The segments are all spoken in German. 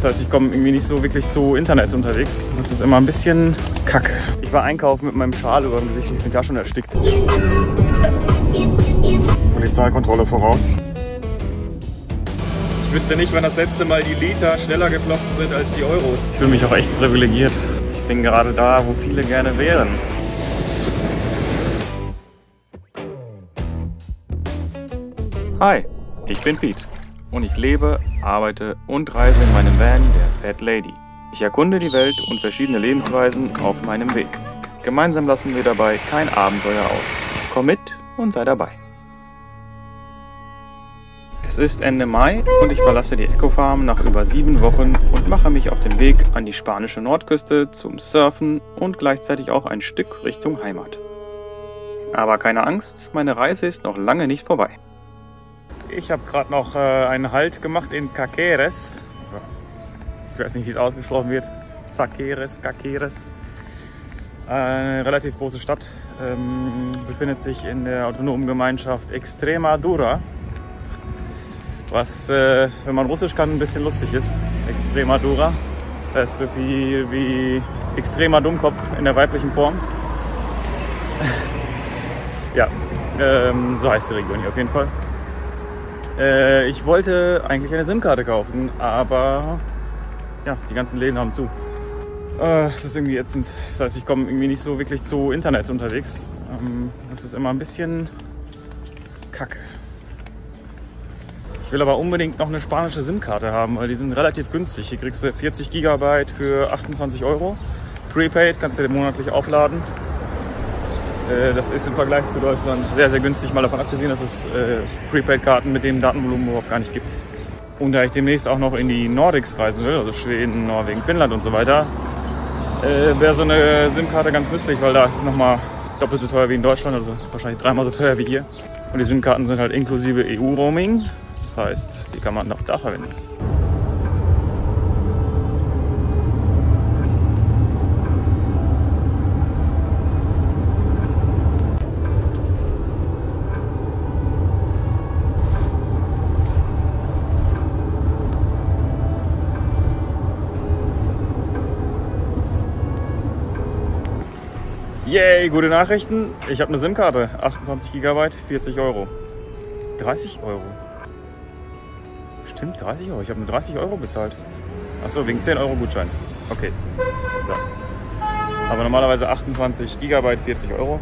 Das heißt, ich komme irgendwie nicht so wirklich zu Internet unterwegs. Das ist immer ein bisschen kacke. Ich war einkaufen mit meinem Schal über dem Gesicht und ich bin gar schon erstickt. Polizeikontrolle voraus. Ich wüsste nicht, wann das letzte Mal die Liter schneller geflossen sind als die Euros. Ich fühle mich auch echt privilegiert. Ich bin gerade da, wo viele gerne wären. Hi, ich bin Pete und ich lebe, arbeite und reise in meinem Van, der Fat Lady. Ich erkunde die Welt und verschiedene Lebensweisen auf meinem Weg. Gemeinsam lassen wir dabei kein Abenteuer aus. Komm mit und sei dabei. Es ist Ende Mai und ich verlasse die Eco Farm nach über sieben Wochen und mache mich auf den Weg an die spanische Nordküste zum Surfen und gleichzeitig auch ein Stück Richtung Heimat. Aber keine Angst, meine Reise ist noch lange nicht vorbei. Ich habe gerade noch äh, einen Halt gemacht in Caceres. Ich weiß nicht, wie es ausgesprochen wird. Zaqueres, Caceres. Eine relativ große Stadt. Ähm, befindet sich in der autonomen Gemeinschaft Extremadura. Was, äh, wenn man Russisch kann, ein bisschen lustig ist. Extremadura. Das heißt so viel wie extremer Dummkopf in der weiblichen Form. ja, ähm, so heißt die Region hier auf jeden Fall. Äh, ich wollte eigentlich eine SIM-Karte kaufen, aber ja, die ganzen Läden haben zu. Äh, das ist irgendwie ätzend. Das heißt, ich komme irgendwie nicht so wirklich zu Internet unterwegs. Ähm, das ist immer ein bisschen kacke. Ich will aber unbedingt noch eine spanische SIM-Karte haben, weil die sind relativ günstig. Hier kriegst du 40 GB für 28 Euro. Prepaid kannst du monatlich aufladen. Äh, das ist im Vergleich zu Deutschland sehr, sehr günstig, mal davon abgesehen, dass es äh, Prepaid-Karten mit dem Datenvolumen überhaupt gar nicht gibt. Und da ich demnächst auch noch in die Nordics reisen will, also Schweden, Norwegen, Finnland und so weiter, äh, wäre so eine SIM-Karte ganz nützlich, weil da ist es nochmal doppelt so teuer wie in Deutschland, also wahrscheinlich dreimal so teuer wie hier. Und die SIM-Karten sind halt inklusive EU-Roaming, das heißt, die kann man auch da verwenden. Yay, gute Nachrichten. Ich habe eine SIM-Karte. 28 GB, 40 Euro. 30 Euro. Stimmt, 30 Euro. Ich habe nur 30 Euro bezahlt. Achso, wegen 10 Euro Gutschein. Okay. So. Aber normalerweise 28 GB, 40 Euro.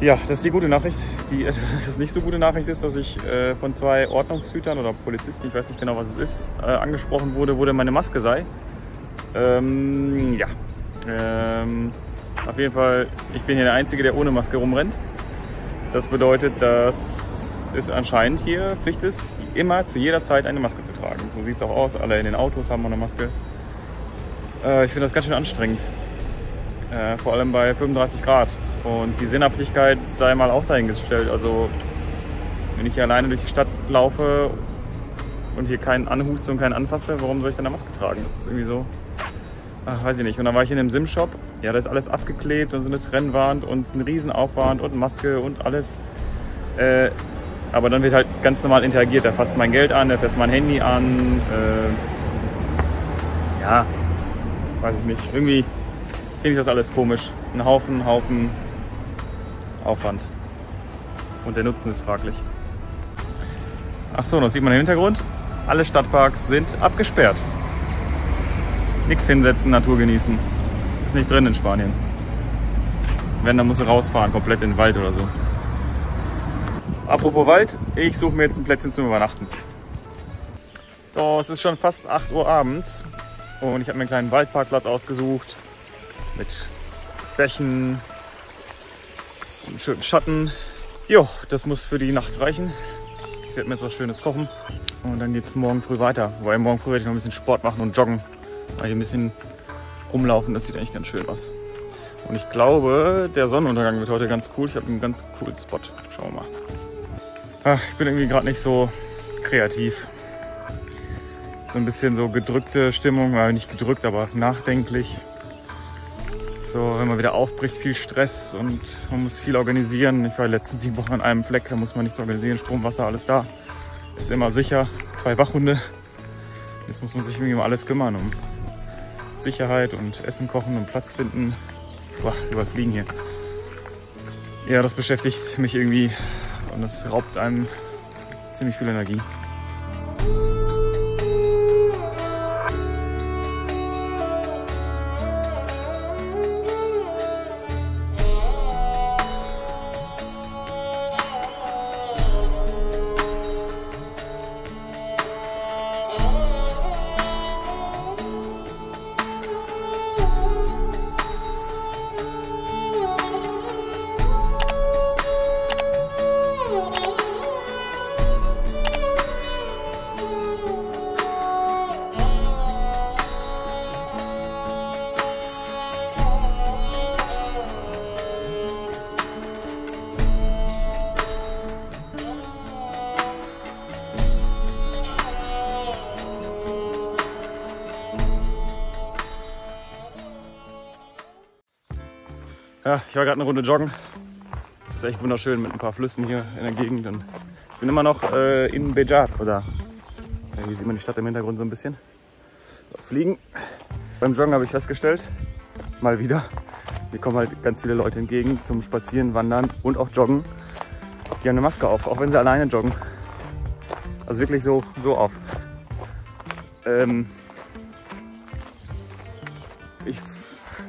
Ja, das ist die gute Nachricht. Die das nicht so gute Nachricht ist, dass ich äh, von zwei Ordnungshütern oder Polizisten, ich weiß nicht genau, was es ist, äh, angesprochen wurde, wo denn meine Maske sei. Ähm, ja. Ähm, auf jeden Fall, ich bin hier der Einzige, der ohne Maske rumrennt. Das bedeutet, dass es anscheinend hier Pflicht ist, immer zu jeder Zeit eine Maske zu tragen. So sieht es auch aus. Alle in den Autos haben eine Maske. Äh, ich finde das ganz schön anstrengend. Äh, vor allem bei 35 Grad. Und die Sinnhaftigkeit sei mal auch dahingestellt. Also, wenn ich hier alleine durch die Stadt laufe und hier keinen anhuste und keinen anfasse, warum soll ich dann eine Maske tragen? Das ist irgendwie so ach, weiß ich nicht. Und dann war ich in einem Sim-Shop. Ja, da ist alles abgeklebt und so eine Trennwand und ein Riesenaufwand und Maske und alles. Äh, aber dann wird halt ganz normal interagiert. Er fasst mein Geld an, er fasst mein Handy an. Äh, ja, weiß ich nicht. Irgendwie finde ich das alles komisch. Ein Haufen, Haufen Aufwand. Und der Nutzen ist fraglich. Ach so, das sieht man im Hintergrund. Alle Stadtparks sind abgesperrt. Nichts hinsetzen, Natur genießen. Ist nicht drin in Spanien. Wenn, dann musst du rausfahren, komplett in den Wald oder so. Apropos Wald, ich suche mir jetzt ein Plätzchen zum Übernachten. So, es ist schon fast 8 Uhr abends und ich habe mir einen kleinen Waldparkplatz ausgesucht mit Bächen, einem schönen Schatten. Jo, das muss für die Nacht reichen. Ich werde mir jetzt was Schönes kochen und dann geht es morgen früh weiter. Wobei morgen früh werde ich noch ein bisschen Sport machen und joggen. Mal hier ein bisschen rumlaufen, das sieht eigentlich ganz schön aus. Und ich glaube, der Sonnenuntergang wird heute ganz cool. Ich habe einen ganz coolen Spot. Schauen wir mal. Ach, ich bin irgendwie gerade nicht so kreativ. So ein bisschen so gedrückte Stimmung, äh, nicht gedrückt, aber nachdenklich. So, wenn man wieder aufbricht, viel Stress und man muss viel organisieren. Ich war letztens sieben Wochen an einem Fleck, da muss man nichts organisieren. Strom, Wasser, alles da. Ist immer sicher. Zwei Wachhunde Jetzt muss man sich irgendwie um alles kümmern, um Sicherheit und Essen kochen und Platz finden. Boah, überfliegen hier. Ja, das beschäftigt mich irgendwie und das raubt einem ziemlich viel Energie. Ja, ich war gerade eine Runde joggen. Es ist echt wunderschön mit ein paar Flüssen hier in der Gegend. Und ich bin immer noch äh, in Bejar, oder? Hier sieht man die Stadt im Hintergrund so ein bisschen. Fliegen. Beim Joggen habe ich festgestellt, mal wieder, mir kommen halt ganz viele Leute entgegen zum Spazieren, Wandern und auch Joggen. Die haben eine Maske auf, auch wenn sie alleine joggen. Also wirklich so, so auf. Ähm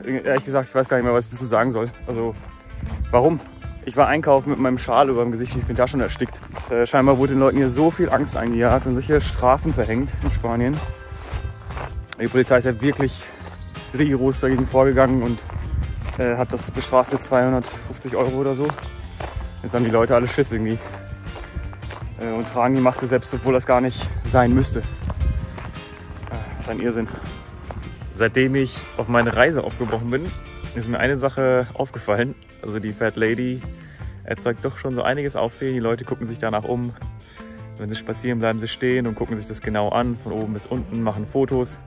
ehrlich gesagt, ich weiß gar nicht mehr, was ich dazu sagen soll. Also, warum? Ich war einkaufen mit meinem Schal über dem Gesicht, ich bin da schon erstickt. Äh, scheinbar wurde den Leuten hier so viel Angst eingejagt und solche Strafen verhängt in Spanien. Die Polizei ist ja wirklich rigoros dagegen vorgegangen und äh, hat das bestraft mit 250 Euro oder so. Jetzt haben die Leute alle Schiss irgendwie äh, und tragen die Maske selbst, obwohl das gar nicht sein müsste. Äh, das ist ein Irrsinn. Seitdem ich auf meine Reise aufgebrochen bin, ist mir eine Sache aufgefallen. Also die Fat Lady erzeugt doch schon so einiges Aufsehen. Die Leute gucken sich danach um. Wenn sie spazieren, bleiben sie stehen und gucken sich das genau an, von oben bis unten, machen Fotos.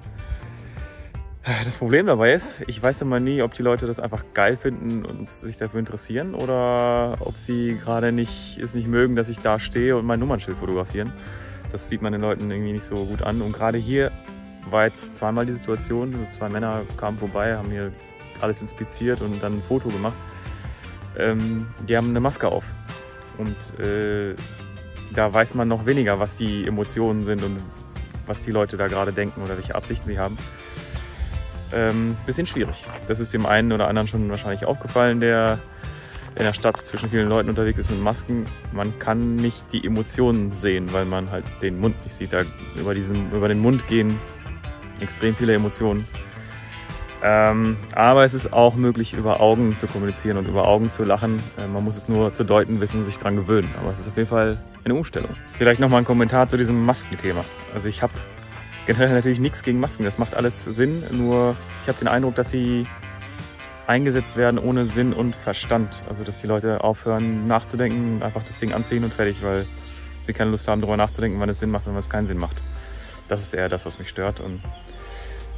Das Problem dabei ist, ich weiß immer nie, ob die Leute das einfach geil finden und sich dafür interessieren oder ob sie gerade nicht, es nicht mögen, dass ich da stehe und mein Nummernschild fotografieren. Das sieht man den Leuten irgendwie nicht so gut an. Und gerade hier war jetzt zweimal die Situation. Zwei Männer kamen vorbei, haben mir alles inspiziert und dann ein Foto gemacht. Ähm, die haben eine Maske auf. Und äh, da weiß man noch weniger, was die Emotionen sind und was die Leute da gerade denken oder welche Absichten sie haben. Ähm, bisschen schwierig. Das ist dem einen oder anderen schon wahrscheinlich aufgefallen, der in der Stadt zwischen vielen Leuten unterwegs ist mit Masken. Man kann nicht die Emotionen sehen, weil man halt den Mund nicht sieht. Da über, diesen, über den Mund gehen extrem viele Emotionen. Ähm, aber es ist auch möglich, über Augen zu kommunizieren und über Augen zu lachen. Äh, man muss es nur zu deuten wissen, sich daran gewöhnen. Aber es ist auf jeden Fall eine Umstellung. Vielleicht nochmal ein Kommentar zu diesem Maskenthema. Also ich habe generell natürlich nichts gegen Masken. Das macht alles Sinn. Nur ich habe den Eindruck, dass sie eingesetzt werden ohne Sinn und Verstand. Also dass die Leute aufhören nachzudenken, einfach das Ding anziehen und fertig, weil sie keine Lust haben, darüber nachzudenken, wann es Sinn macht und wann es keinen Sinn macht. Das ist eher das, was mich stört. Und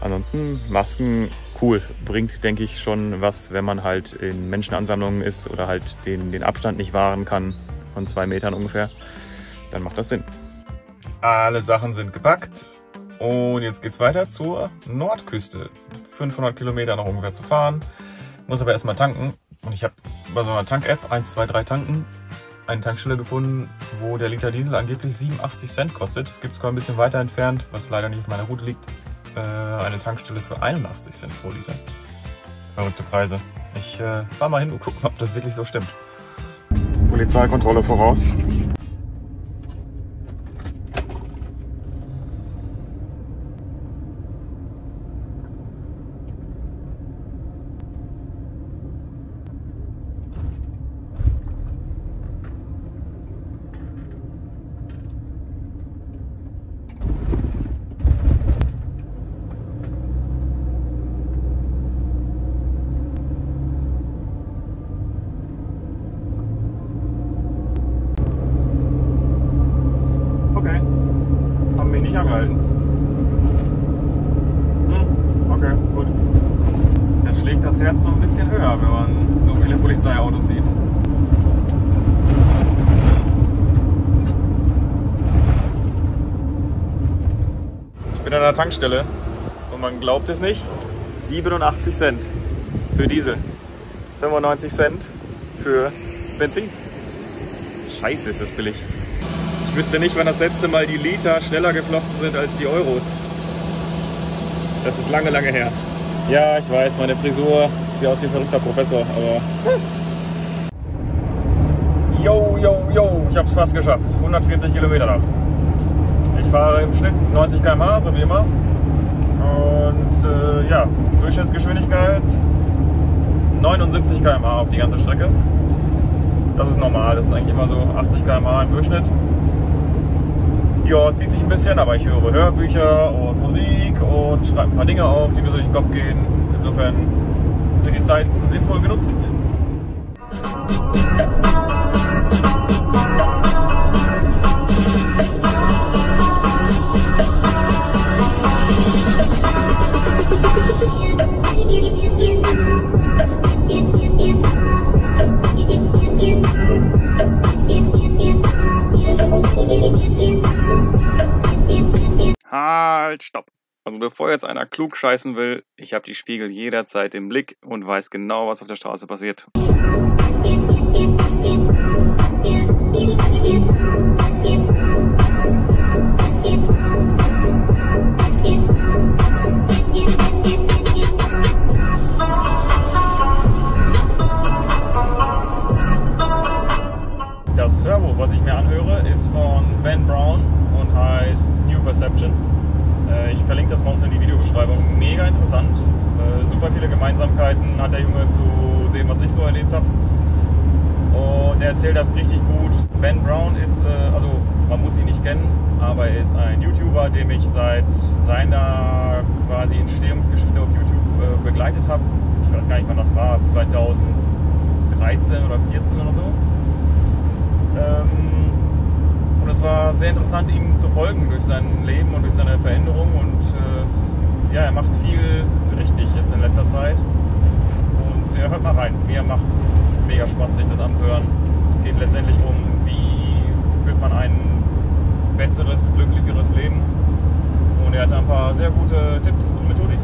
ansonsten Masken cool, bringt, denke ich, schon was, wenn man halt in Menschenansammlungen ist oder halt den, den Abstand nicht wahren kann von zwei Metern ungefähr. Dann macht das Sinn. Alle Sachen sind gepackt. Und jetzt geht es weiter zur Nordküste. 500 Kilometer noch ungefähr zu fahren. Muss aber erstmal tanken. Und ich habe bei so einer Tank-App 1, 2, 3 tanken eine Tankstelle gefunden, wo der Liter Diesel angeblich 87 Cent kostet. Es gibt sogar ein bisschen weiter entfernt, was leider nicht auf meiner Route liegt, äh, eine Tankstelle für 81 Cent pro Liter. Verrückte Preise. Ich äh, fahr mal hin und gucken, ob das wirklich so stimmt. Polizeikontrolle voraus. bin an der Tankstelle und man glaubt es nicht, 87 Cent für Diesel, 95 Cent für Benzin. Scheiße, ist das billig. Ich wüsste nicht, wann das letzte Mal die Liter schneller geflossen sind als die Euros. Das ist lange, lange her. Ja, ich weiß, meine Frisur sieht aus wie ein verrückter Professor, aber... Yo, yo, yo, ich hab's fast geschafft. 140 Kilometer da. Ich fahre im Schnitt 90 km/h, so wie immer. Und äh, ja, Durchschnittsgeschwindigkeit 79 km/h auf die ganze Strecke. Das ist normal, das ist eigentlich immer so 80 km/h im Durchschnitt. Ja, zieht sich ein bisschen, aber ich höre Hörbücher und Musik und schreibe ein paar Dinge auf, die mir so durch den Kopf gehen. Insofern wird die Zeit sinnvoll genutzt. Halt, stopp. Also bevor jetzt einer klug scheißen will, ich habe die Spiegel jederzeit im Blick und weiß genau, was auf der Straße passiert. Das Hörbuch, was ich mir anhöre, ist von Ben Brown Perceptions. Äh, ich verlinke das mal unten in die Videobeschreibung. Mega interessant. Äh, super viele Gemeinsamkeiten hat der Junge zu dem, was ich so erlebt habe. Und er erzählt das richtig gut. Ben Brown ist, äh, also man muss ihn nicht kennen, aber er ist ein YouTuber, dem ich seit seiner quasi Entstehungsgeschichte auf YouTube begleitet habe. Ich weiß gar nicht, wann das war, 2013 oder 2014 oder so. Ähm, und es war sehr interessant, ihm zu folgen durch sein Leben und durch seine Veränderung. Und äh, ja, er macht viel richtig jetzt in letzter Zeit. Und ja, hört mal rein. Mir macht es mega Spaß, sich das anzuhören. Es geht letztendlich um, wie führt man ein besseres, glücklicheres Leben. Und er hat ein paar sehr gute Tipps und Methodiken.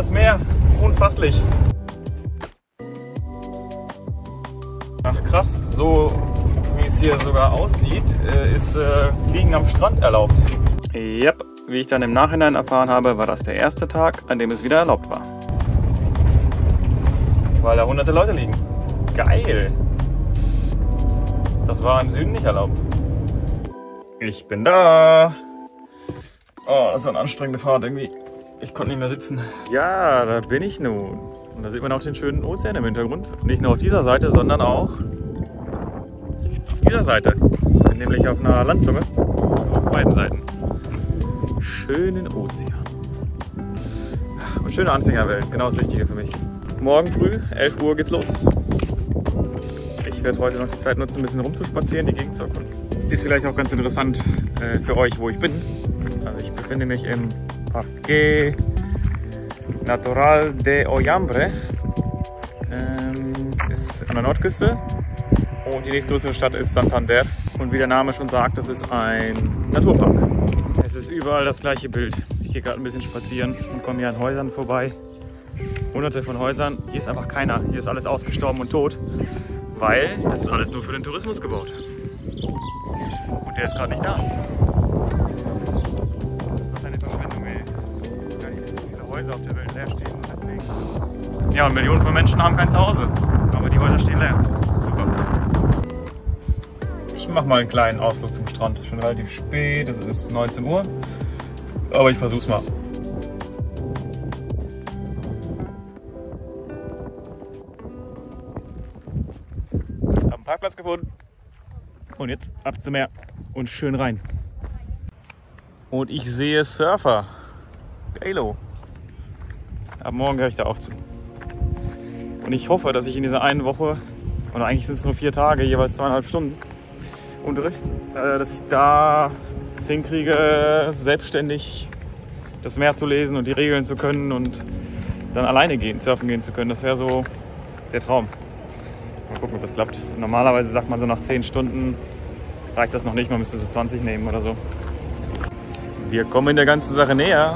Das Meer. Unfasslich. Ach krass, so wie es hier sogar aussieht, äh, ist äh, Liegen am Strand erlaubt. Yep, wie ich dann im Nachhinein erfahren habe, war das der erste Tag, an dem es wieder erlaubt war. Weil da hunderte Leute liegen. Geil. Das war im Süden nicht erlaubt. Ich bin da. Oh, das war eine anstrengende Fahrt irgendwie. Ich konnte nicht mehr sitzen. Ja, da bin ich nun. Und da sieht man auch den schönen Ozean im Hintergrund. Nicht nur auf dieser Seite, sondern auch auf dieser Seite. Ich bin nämlich auf einer Landzunge. Auf beiden Seiten. Schönen Ozean. Und schöne Anfängerwelt. Genau das Richtige für mich. Morgen früh, 11 Uhr geht's los. Ich werde heute noch die Zeit nutzen, ein bisschen rumzuspazieren, die Gegend zu erkunden. Ist vielleicht auch ganz interessant äh, für euch, wo ich bin. Also ich befinde mich im Parque Natural de Oyambre. Ähm, ist an der Nordküste. Und die nächstgrößere Stadt ist Santander. Und wie der Name schon sagt, das ist ein Naturpark. Es ist überall das gleiche Bild. Ich gehe gerade ein bisschen spazieren und komme hier an Häusern vorbei. Hunderte von Häusern. Hier ist einfach keiner. Hier ist alles ausgestorben und tot. Weil das ist alles nur für den Tourismus gebaut. Und der ist gerade nicht da. Häuser auf der Welt leer stehen. Deswegen. Ja, und Millionen von Menschen haben kein Zuhause. Aber die Häuser stehen leer. Super. Ich mache mal einen kleinen Ausflug zum Strand. Es ist schon relativ spät, es ist 19 Uhr. Aber ich versuch's mal. Hab einen Parkplatz gefunden. Und jetzt ab zum Meer und schön rein. Und ich sehe Surfer. Geilo. Ab morgen gehöre ich da auch zu. Und ich hoffe, dass ich in dieser einen Woche, oder eigentlich sind es nur vier Tage, jeweils zweieinhalb Stunden Unterricht, äh, dass ich da es hinkriege, selbstständig das Meer zu lesen und die Regeln zu können und dann alleine gehen, surfen gehen zu können. Das wäre so der Traum. Mal gucken, ob das klappt. Normalerweise sagt man so nach 10 Stunden reicht das noch nicht, man müsste so 20 nehmen oder so. Wir kommen der ganzen Sache näher.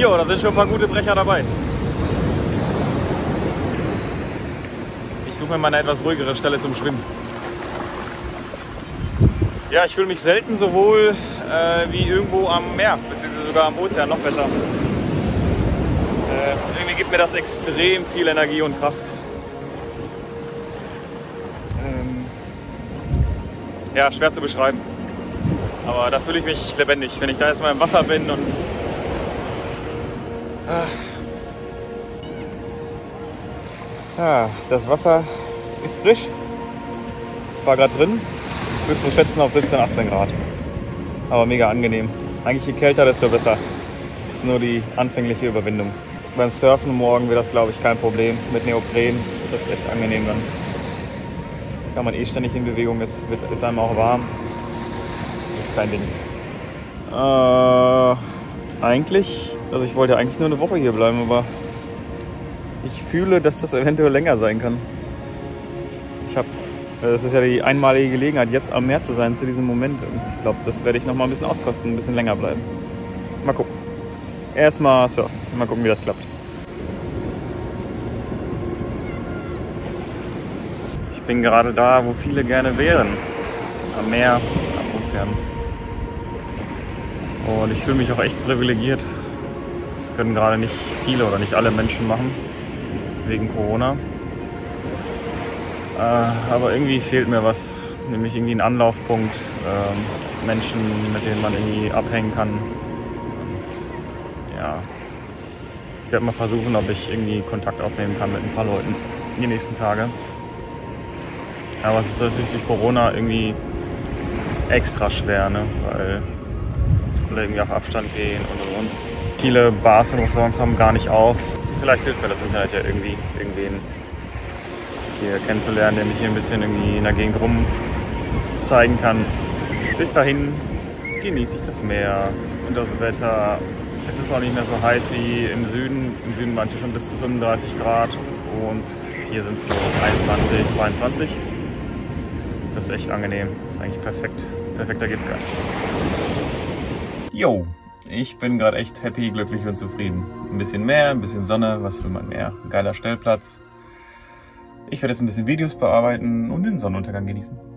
Jo, da sind schon ein paar gute Brecher dabei. Ich suche mir mal eine etwas ruhigere Stelle zum Schwimmen. Ja, ich fühle mich selten so wohl äh, wie irgendwo am Meer, beziehungsweise sogar am Ozean noch besser. Äh, irgendwie gibt mir das extrem viel Energie und Kraft. Ähm, ja, schwer zu beschreiben. Aber da fühle ich mich lebendig, wenn ich da erstmal im Wasser bin und Ah, das Wasser ist frisch. War gerade drin. Ich würde so schätzen auf 17, 18 Grad. Aber mega angenehm. Eigentlich je kälter, desto besser. Das ist nur die anfängliche Überwindung. Beim Surfen morgen wird das, glaube ich, kein Problem. Mit Neopren ist das echt angenehm dann. Da man eh ständig in Bewegung ist, wird, ist einem auch warm. Das ist kein Ding. Äh, eigentlich also ich wollte eigentlich nur eine Woche hier bleiben, aber ich fühle, dass das eventuell länger sein kann. Ich habe, das ist ja die einmalige Gelegenheit, jetzt am Meer zu sein zu diesem Moment. Und ich glaube, das werde ich noch mal ein bisschen auskosten, ein bisschen länger bleiben. Mal gucken. Erstmal surfen. Mal gucken, wie das klappt. Ich bin gerade da, wo viele gerne wären. Am Meer, am Ozean. Und ich fühle mich auch echt privilegiert, können gerade nicht viele oder nicht alle Menschen machen, wegen Corona. Äh, aber irgendwie fehlt mir was, nämlich irgendwie ein Anlaufpunkt, äh, Menschen, mit denen man irgendwie abhängen kann. Ja, ich werde mal versuchen, ob ich irgendwie Kontakt aufnehmen kann mit ein paar Leuten die nächsten Tage. Aber es ist natürlich durch Corona irgendwie extra schwer, ne? weil alle irgendwie auf Abstand gehen und und und. Viele Bars und Restaurants haben gar nicht auf. Vielleicht hilft mir das Internet ja irgendwie, irgendwen hier kennenzulernen, der mich hier ein bisschen irgendwie in der Gegend rum zeigen kann. Bis dahin genieße ich das Meer und das Wetter. Es ist auch nicht mehr so heiß wie im Süden. Im Süden waren es schon bis zu 35 Grad und hier sind es so 21, 22. Das ist echt angenehm. Das ist eigentlich perfekt. Perfekter geht's gar nicht. Jo, ich bin gerade echt happy, glücklich und zufrieden. Ein bisschen mehr, ein bisschen Sonne, was will man mehr? Ein geiler Stellplatz. Ich werde jetzt ein bisschen Videos bearbeiten und den Sonnenuntergang genießen.